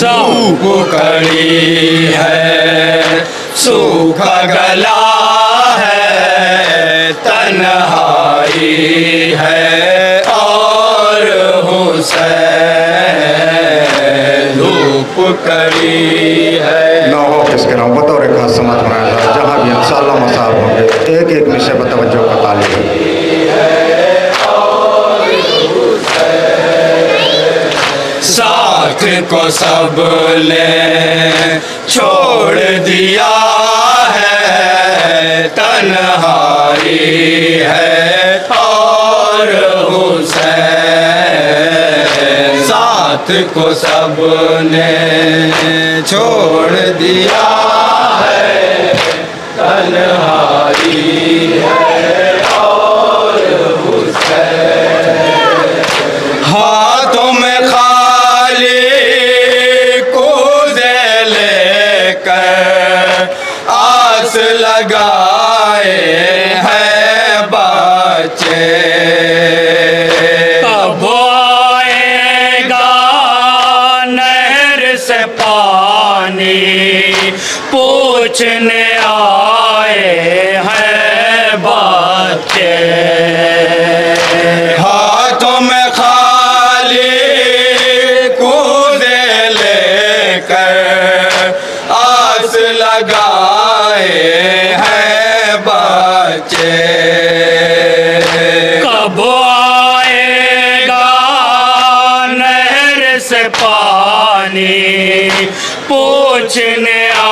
धूप कड़ी है सूखा गला है, तन्हाई है, और हुसैन धूप कड़ी है ना किसके नाम बतौर खास समझ बनाया जाए जहाँ भी इंशाल्लाह मसाब होंगे एक एक विषय पर तवज्जो का तालीम साथ को सबने छोड़ दिया है, तन्हाई है और हुसैन। साथ को सबने छोड़ दिया है, तन्हाई पूछने आए हैं बच्चे। हाथों में खाली कूदे लेकर आस लगाए हैं बच्चे। कब आएगा नहर से पानी? पूछने आए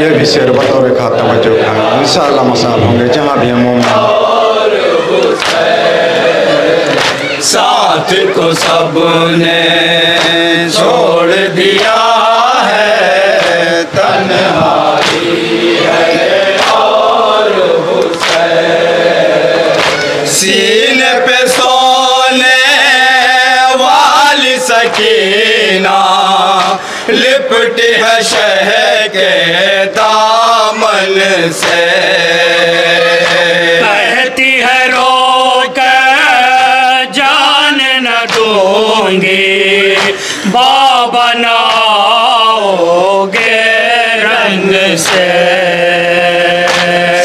ये भी शेर बतौर खास तवज्जो का। इंशाल्लाह मसाब होंगे जहाँ भी हम मोमिन साथ को सबने छोड़ दिया है तन्हाई है। और सीने पे सोने वाली सकीना लिपटी है शह के दामन से। कहती है रोक जान न दूँगी। बाबा नाओगे रंग से।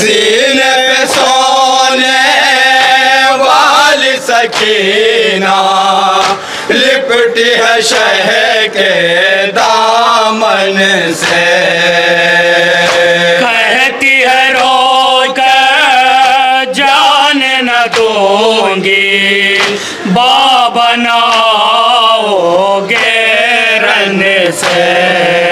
सीने पे सोने वाली सकीना लिपटी है शह के दामन से। कहती है, रोक जान न दूँगी। बाबा नाओगे रन से।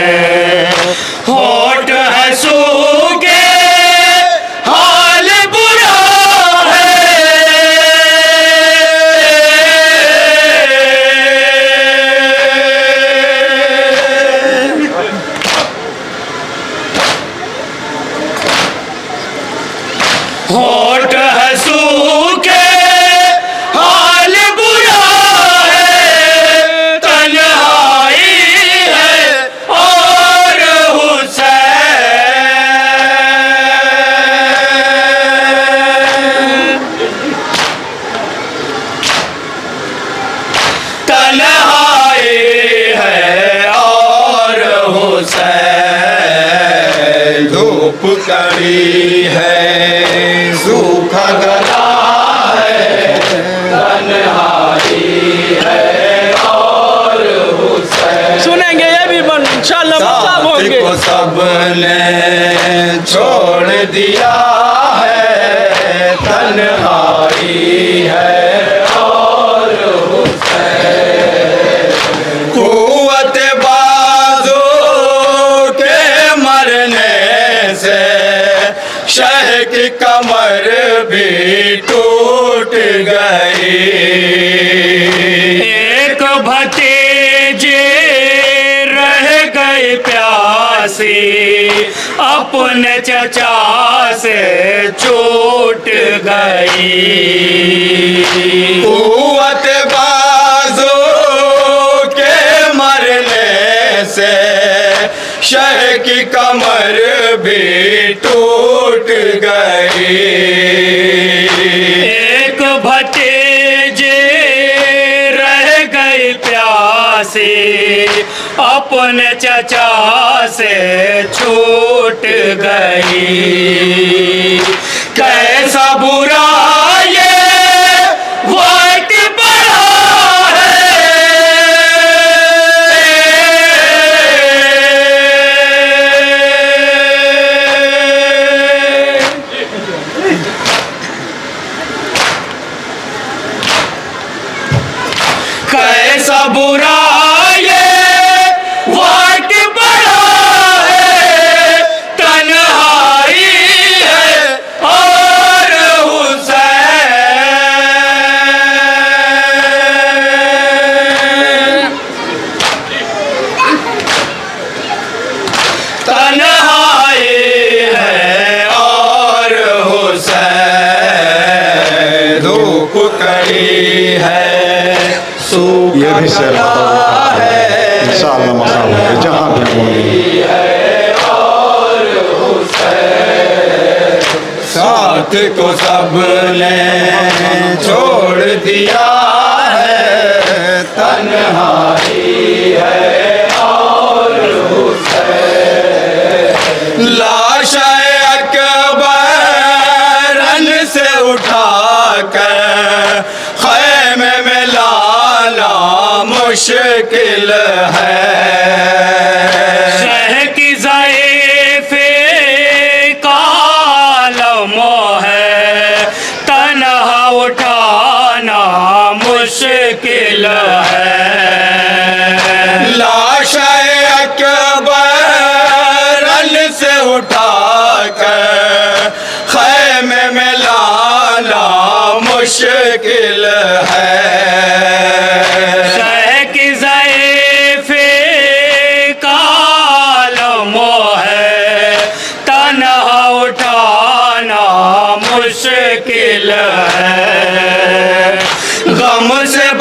सबने छोड़ दिया है, तन्हाई है और कुवत बाजो के मरने से शह की कमर भी टूट गई। प्यासी अपने चचा से छूट गई। कुवत बाजो के मरने से शह की कमर भी टूट गई। प्यासी अपने चचा से छूट गई। को सब सबने छोड़ दिया। उठा कर खैमे में लाना मुश्किल है। है। मुश्किल है। गम से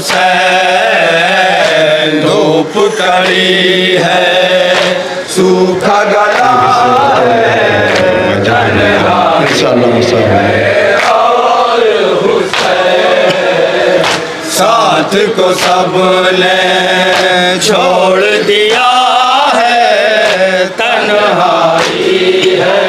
हुसैन, धूप कड़ी है, सूखा गला इंशाअल्लाह मसा साथ को सबने छोड़ दिया है, तन्हाई है।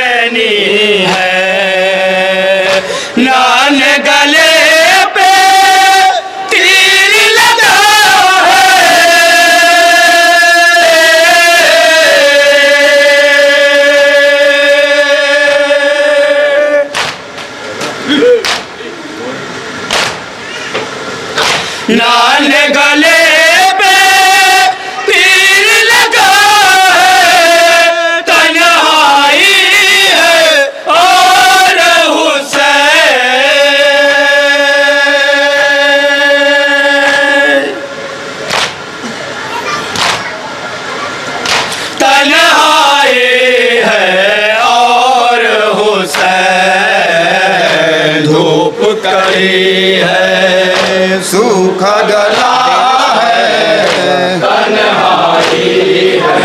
करनी है। नान गले पे तीर लगा है। नान गले खगला है तन्हाई है।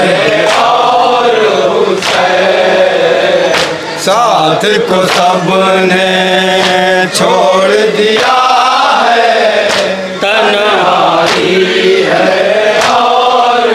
साथ को छोड़ दिया है। तन्हाई है और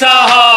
साहब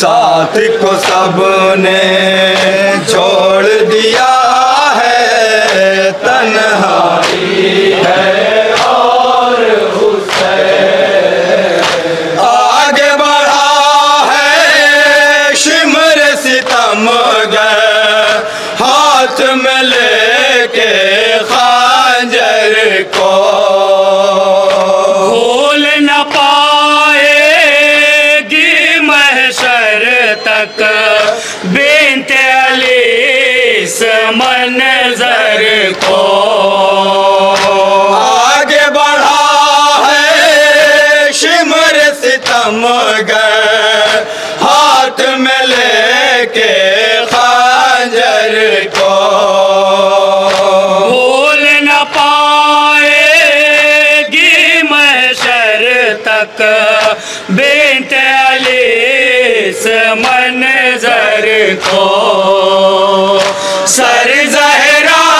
साथ को सबने छोड़ इस मंजर को। आगे बढ़ा है शिमर सितम गए। हाथ में लेके खांजर को। भूल न पाएगी महशर तक। बेटे अली से मंजर को सर जहरा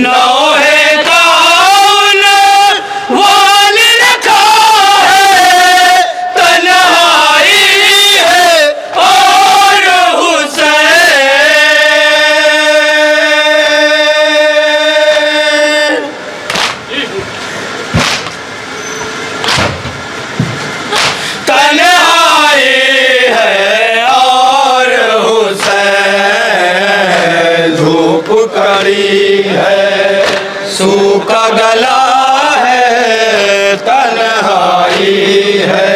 No. का गला है तन है,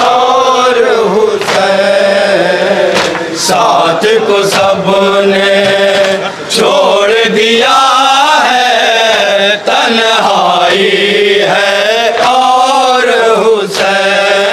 और साथ को सबने छोड़ दिया है, तन्हाई है, और हुसैन।